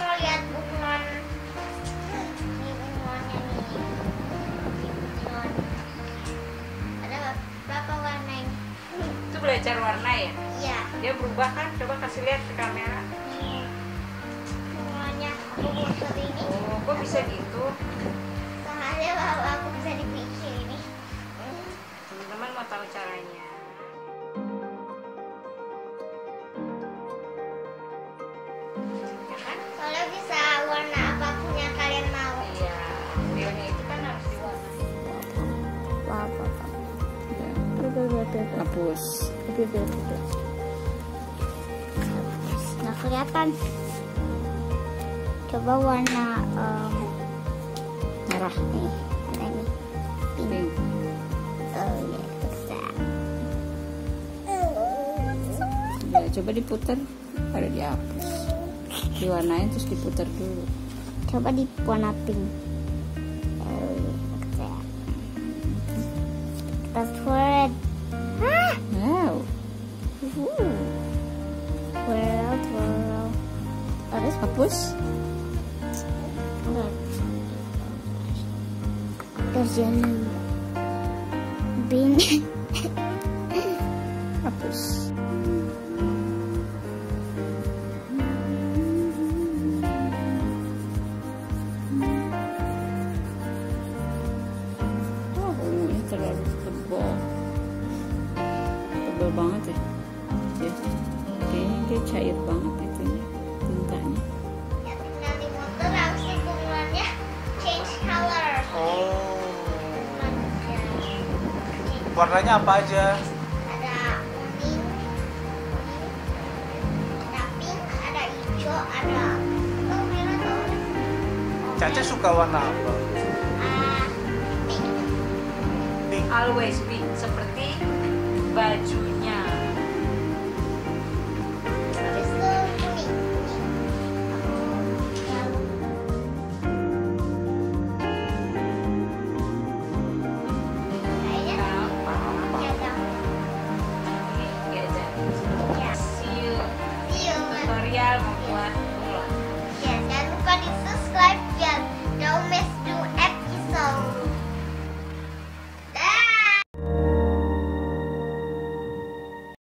mau lihat bunglon nih. Ada berapa warna itu belajar warna ya? Iya. Dia berubah kan? Coba kasih lihat ke kamera. Bunglonnya aku ini. Oh kok bisa gitu? Bisa warna apa pun yang kalian mau. Iya wheelnya itu kan harus diwarnai wow wow hapus. Nggak kelihatan. Coba warna em, merah. Nih warna ini. Pink. Oh ya bisa ya coba diputar. Ada dihapus diwarnain terus diputar dulu. Coba di warna pink kita swirl ah! Wow. Uh. swirl swirl terus hapus. Jadi pink. Hapus tebal banget ya ya kayaknya dia cair banget itunya tintanya Ya, tinggal di motor habis itu bunglanya change color. Oh. Warnanya apa aja? Ada kuning, ada pink, ada hijau, ada oh merah tuh. Oh, Caca suka warna apa? Ah, pink. Pink. always pink seperti bajunya